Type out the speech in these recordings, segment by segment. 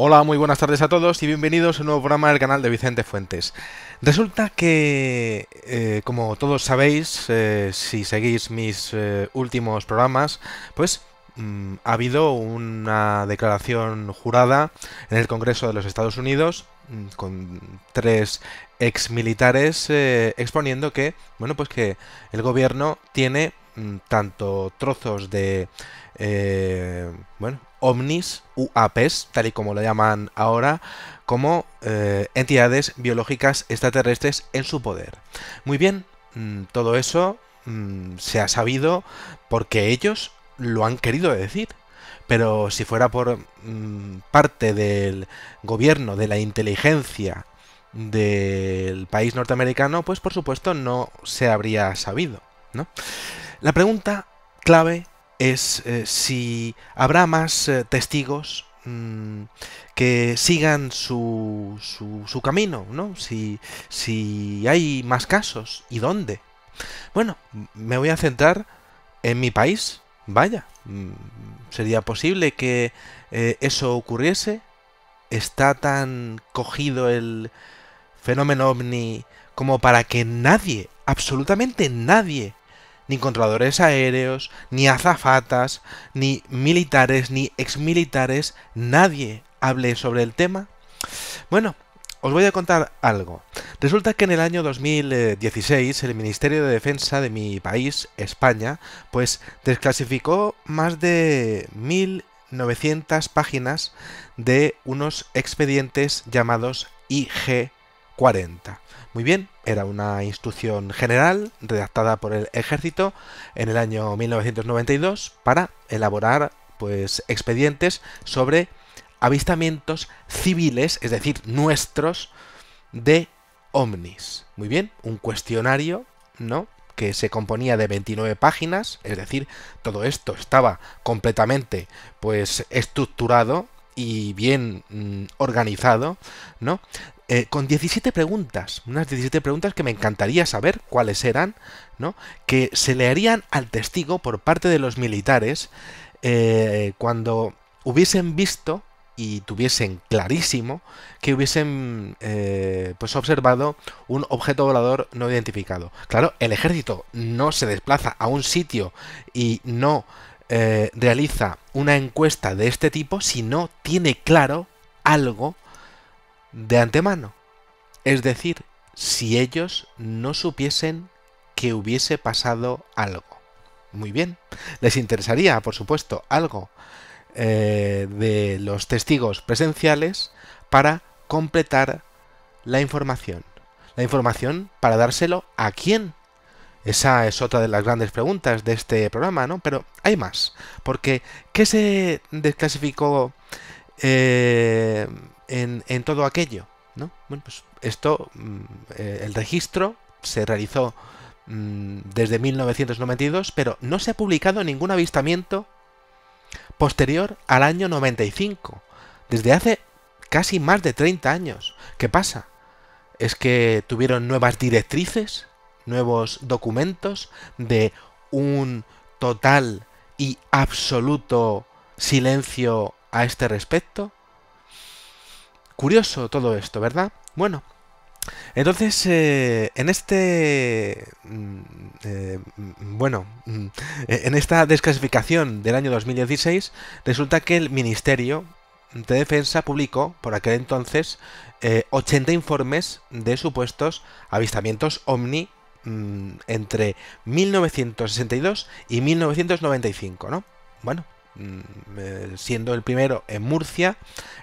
Hola, muy buenas tardes a todos y bienvenidos a un nuevo programa del canal de Vicente Fuentes. Resulta que, eh, como todos sabéis, eh, si seguís mis eh, últimos programas, pues mm, ha habido una declaración jurada en el Congreso de los Estados Unidos mm, con tres ex militares exponiendo que, bueno, pues que el gobierno tiene tanto trozos de bueno, ovnis, UAPs, tal y como lo llaman ahora, como eh, entidades biológicas extraterrestres en su poder. Muy bien, mm, todo eso mm, se ha sabido porque ellos lo han querido decir. Pero si fuera por mm, parte del gobierno, de la inteligencia del país norteamericano, pues por supuesto no se habría sabido. ¿no? La pregunta clave es eh, si habrá más eh, testigos mm, que sigan su, su, camino, ¿no? Si, si hay más casos y dónde. Bueno, me voy a centrar en mi país. Vaya, mm, ¿sería posible que eh, eso ocurriese? ¿Está tan cogido el fenómeno ovni como para que nadie, absolutamente nadie, ni controladores aéreos, ni azafatas, ni militares, ni exmilitares, nadie hable sobre el tema? Bueno, os voy a contar algo. Resulta que en el año 2016 el Ministerio de Defensa de mi país, España, pues desclasificó más de 1900 páginas de unos expedientes llamados IG-40. Muy bien, era una instrucción general redactada por el ejército en el año 1992 para elaborar pues expedientes sobre avistamientos civiles, es decir, nuestros de ovnis. Muy bien, un cuestionario, ¿no? que se componía de 29 páginas, es decir, todo esto estaba completamente pues estructurado y bien mm, organizado, ¿no? Eh, con 17 preguntas, unas 17 preguntas que me encantaría saber cuáles eran, ¿no? Que se le harían al testigo por parte de los militares eh, cuando hubiesen visto y tuviesen clarísimo que hubiesen eh, pues observado un objeto volador no identificado. Claro, el ejército no se desplaza a un sitio y no realiza una encuesta de este tipo si no tiene claro algo de antemano. Es decir, si ellos no supiesen que hubiese pasado algo. Muy bien. Les interesaría, por supuesto, algo eh, de los testigos presenciales para completar la información. La información para dárselo a quién. Esa es otra de las grandes preguntas de este programa, ¿no? Pero hay más. Porque, ¿qué se desclasificó eh, en, todo aquello. ¿no? Bueno, pues esto, mm, eh, el registro se realizó mm, desde 1992, pero no se ha publicado ningún avistamiento posterior al año 95, desde hace casi más de 30 años. ¿Qué pasa? ¿Es que tuvieron nuevas directrices, nuevos documentos de un total y absoluto silencio a este respecto? Curioso todo esto, ¿verdad? Bueno, entonces, eh, en este... Mm, eh, bueno, mm, en esta desclasificación del año 2016, resulta que el Ministerio de Defensa publicó, por aquel entonces, 80 eh, informes de supuestos avistamientos OVNI mm, entre 1962 y 1995, ¿no? Bueno, Mm, eh, siendo el primero en Murcia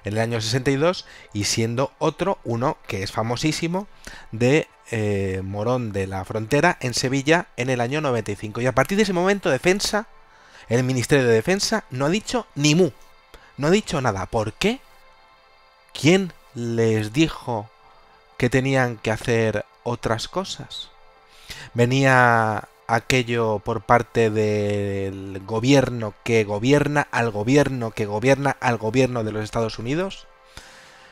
en el año 62 y siendo otro, uno que es famosísimo, de eh, Morón de la Frontera en Sevilla en el año 95. Y a partir de ese momento, Defensa, el Ministerio de Defensa, no ha dicho ni mu, no ha dicho nada. ¿Por qué? ¿Quién les dijo que tenían que hacer otras cosas? Venía aquello por parte del gobierno que gobierna al gobierno que gobierna al gobierno de los Estados Unidos?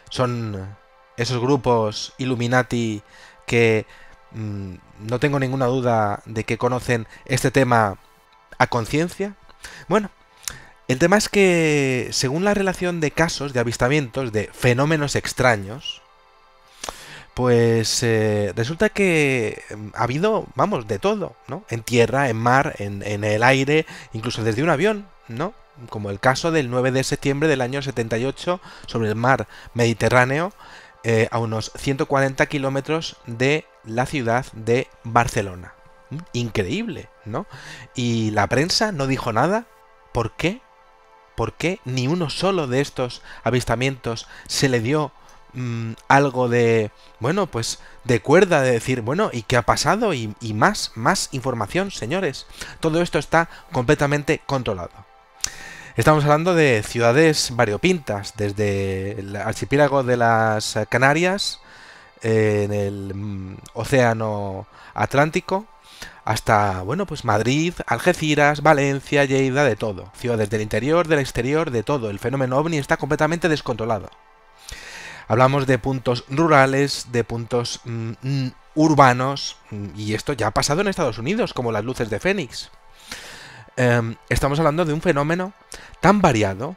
Son esos grupos Illuminati que mm, no tengo ninguna duda de que conocen este tema a conciencia? Bueno, el tema es que según la relación de casos de avistamientos de fenómenos extraños, pues eh, resulta que mm, ha habido, vamos, de todo, ¿no? En tierra, en mar, en, en, el aire, incluso desde un avión, ¿no? Como el caso del 9 de septiembre del año 78 sobre el mar Mediterráneo, eh, a unos 140 kilómetros de la ciudad de Barcelona. Mm, increíble, ¿no? Y la prensa no dijo nada. ¿Por qué? ¿Por qué ni uno solo de estos avistamientos se le dio mmm, algo de, bueno, pues de cuerda de decir, bueno, ¿y qué ha pasado? Y, y más, más información, señores. Todo esto está completamente controlado. Estamos hablando de ciudades variopintas, desde el archipiélago de las Canarias, en el mm, Océano Atlántico, hasta, bueno, pues Madrid, Algeciras, Valencia, Lleida, de todo. Ciudades del interior, del exterior, de todo. El fenómeno ovni está completamente descontrolado. Hablamos de puntos rurales, de puntos mm, urbanos, mm, y esto ya ha pasado en Estados Unidos, como las luces de Fénix. Eh, estamos hablando de un fenómeno tan variado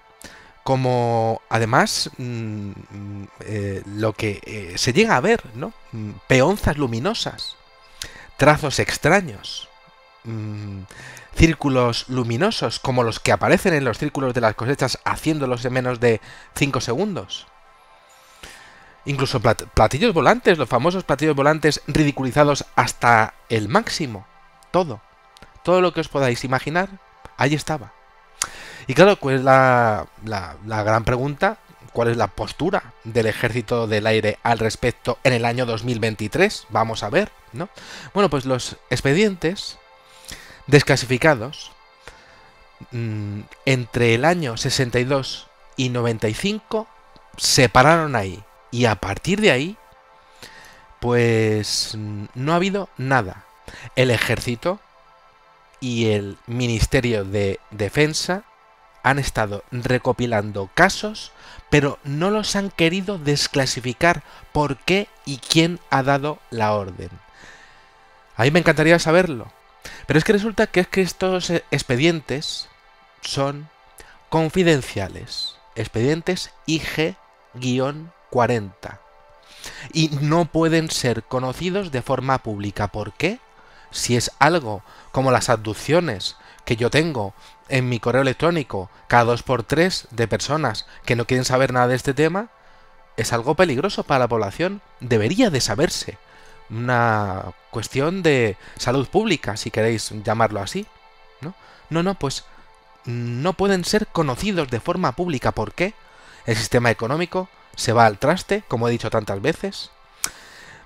como además eh, lo que eh, se llega a ver, ¿no? Mm, peonzas luminosas, trazos extraños, círculos luminosos como los que aparecen en los círculos de las cosechas haciéndolos en menos de 5 segundos. Incluso plat platillos volantes, los famosos platillos volantes ridiculizados hasta el máximo. Todo. Todo lo que os podáis imaginar, ahí estaba. Y claro, pues la, la, la gran pregunta, ¿cuál es la postura del ejército del aire al respecto en el año 2023? Vamos a ver, ¿no? Bueno, pues los expedientes desclasificados mmm, entre el año 62 y 95 se pararon ahí. Y a partir de ahí, pues no ha habido nada. El ejército y el Ministerio de Defensa han estado recopilando casos, pero no los han querido desclasificar por qué y quién ha dado la orden. A mí me encantaría saberlo. Pero es que resulta que es que estos expedientes son confidenciales. Expedientes IG-40. Y no pueden ser conocidos de forma pública. ¿Por qué? Si es algo como las abducciones que yo tengo en mi correo electrónico cada dos por tres de personas que no quieren saber nada de este tema, es algo peligroso para la población. Debería de saberse. Una cuestión de salud pública, si queréis llamarlo así. ¿no? No, no, pues no pueden ser conocidos de forma pública. ¿Por qué? El sistema económico se va al traste, como he dicho tantas veces.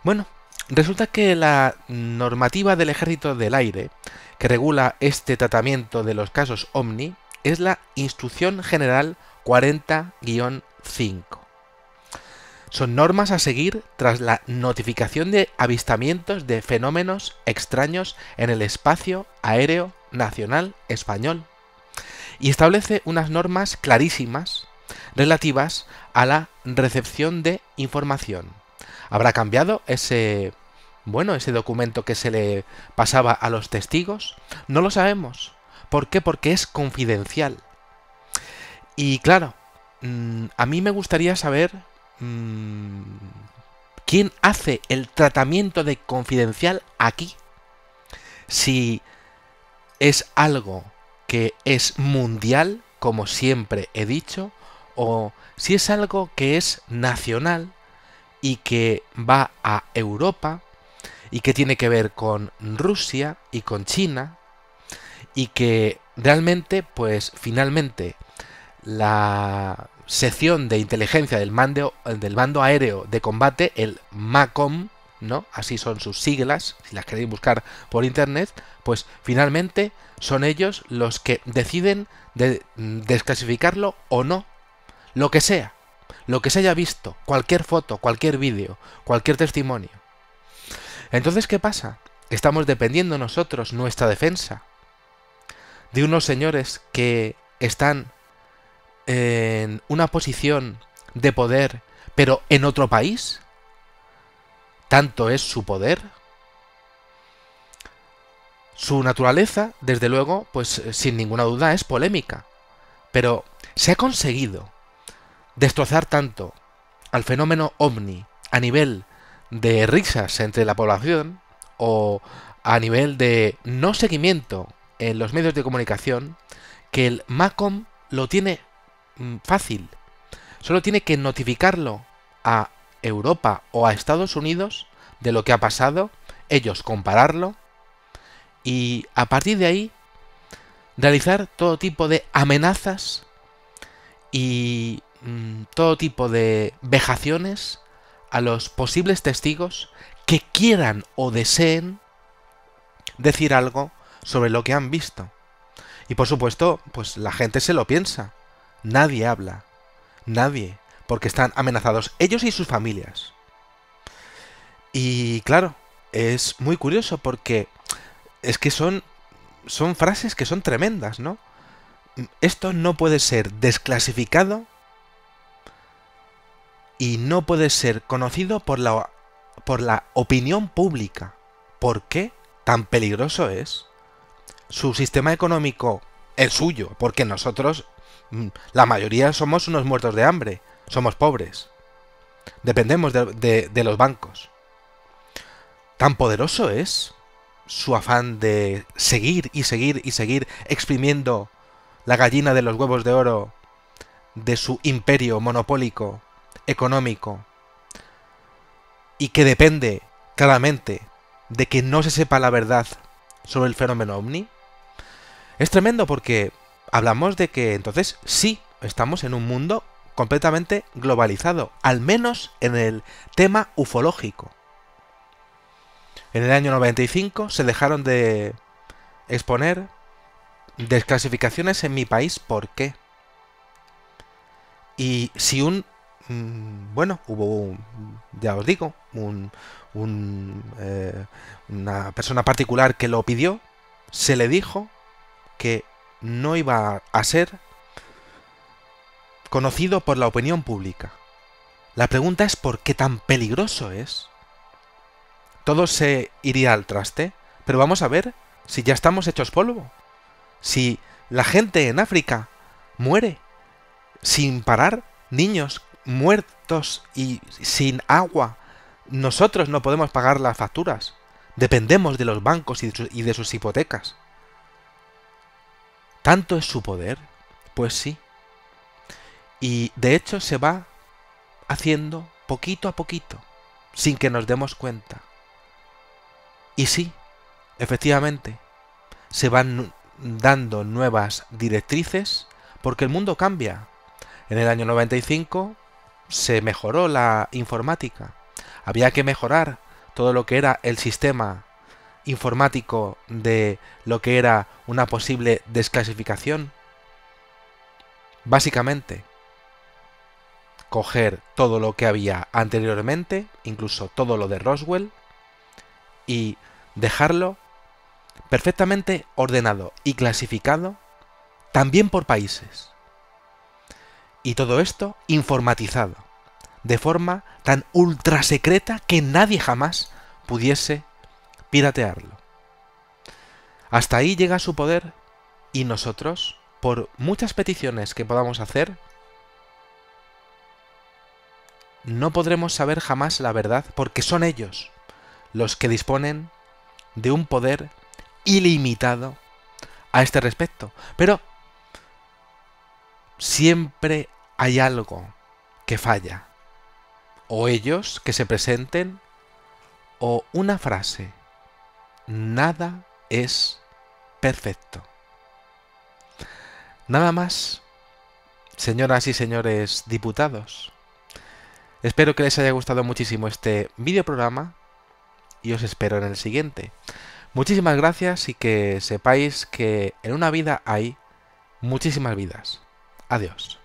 Bueno, resulta que la normativa del Ejército del Aire que regula este tratamiento de los casos OVNI es la Instrucción General 40-5. Son normas a seguir tras la notificación de avistamientos de fenómenos extraños en el espacio aéreo nacional español y establece unas normas clarísimas relativas a la recepción de información. ¿Habrá cambiado ese bueno, ese documento que se le pasaba a los testigos? No lo sabemos. ¿Por qué? Porque es confidencial. Y claro, mmm, a mí me gustaría saber mmm, quién hace el tratamiento de confidencial aquí. Si es algo que es mundial, como siempre he dicho, o si es algo que es nacional y que va a Europa y que tiene que ver con Rusia y con China y que realmente, pues finalmente, la sección de inteligencia del mando, aéreo de combate, el MACOM, ¿no? Así son sus siglas, si las queréis buscar por internet, pues finalmente son ellos los que deciden de desclasificarlo o no, lo que sea, lo que se haya visto, cualquier foto, cualquier vídeo, cualquier testimonio. Entonces, ¿qué pasa? Estamos dependiendo nosotros, nuestra defensa, de unos señores que están en una posición de poder, pero en otro país. ¿Tanto es su poder? Su naturaleza, desde luego, pues sin ninguna duda es polémica. Pero se ha conseguido destrozar tanto al fenómeno ovni a nivel de risas entre la población o a nivel de no seguimiento en los medios de comunicación que el MACOM lo tiene mm, fácil. Solo tiene que notificarlo a Europa o a Estados Unidos de lo que ha pasado, ellos compararlo y a partir de ahí realizar todo tipo de amenazas y mm, todo tipo de vejaciones a los posibles testigos que quieran o deseen decir algo sobre lo que han visto. Y por supuesto, pues la gente se lo piensa. Nadie habla. Nadie. Porque están amenazados ellos y sus familias. Y claro, es muy curioso porque es que son, son frases que son tremendas, ¿no? Esto no puede ser desclasificado y no puede ser conocido por la, por la opinión pública. ¿Por qué tan peligroso es? Su sistema económico, el suyo, porque nosotros, mm, la mayoría somos unos muertos de hambre, somos pobres. Dependemos de, de los bancos. ¿Tan poderoso es su afán de seguir y seguir y seguir exprimiendo la gallina de los huevos de oro de su imperio monopólico económico y que depende claramente de que no se sepa la verdad sobre el fenómeno ovni? Es tremendo porque hablamos de que entonces sí estamos en un mundo completamente globalizado, al menos en el tema ufológico. En el año 95 se dejaron de exponer desclasificaciones en mi país. ¿Por qué? Y si un... Mm, bueno, hubo, un, ya os digo, un, eh, una persona particular que lo pidió, se le dijo que no iba a ser conocido por la opinión pública. La pregunta es por qué tan peligroso es todo se iría al traste. Pero vamos a ver si ya estamos hechos polvo. Si la gente en África muere sin parar, niños muertos y sin agua, nosotros no podemos pagar las facturas. Dependemos de los bancos y de sus hipotecas. ¿Tanto es su poder? Pues sí. Y de hecho se va haciendo poquito a poquito, sin que nos demos cuenta. Y sí, efectivamente, se van dando nuevas directrices porque el mundo cambia. En el año 95 se mejoró la informática. Había que mejorar todo lo que era el sistema informático de lo que era una posible desclasificación. Básicamente, coger todo lo que había anteriormente, incluso todo lo de Roswell, y dejarlo perfectamente ordenado y clasificado también por países. Y todo esto informatizado, de forma tan ultra secreta que nadie jamás pudiese piratearlo. Hasta ahí llega su poder y nosotros, por muchas peticiones que podamos hacer, no podremos saber jamás la verdad porque son ellos los que disponen de un poder ilimitado a este respecto. Pero siempre hay algo que falla. O ellos que se presenten, o una frase. Nada es perfecto. Nada más, señoras y señores diputados. Espero que les haya gustado muchísimo este video programa y os espero en el siguiente. Muchísimas gracias y que sepáis que en una vida hay muchísimas vidas. Adiós.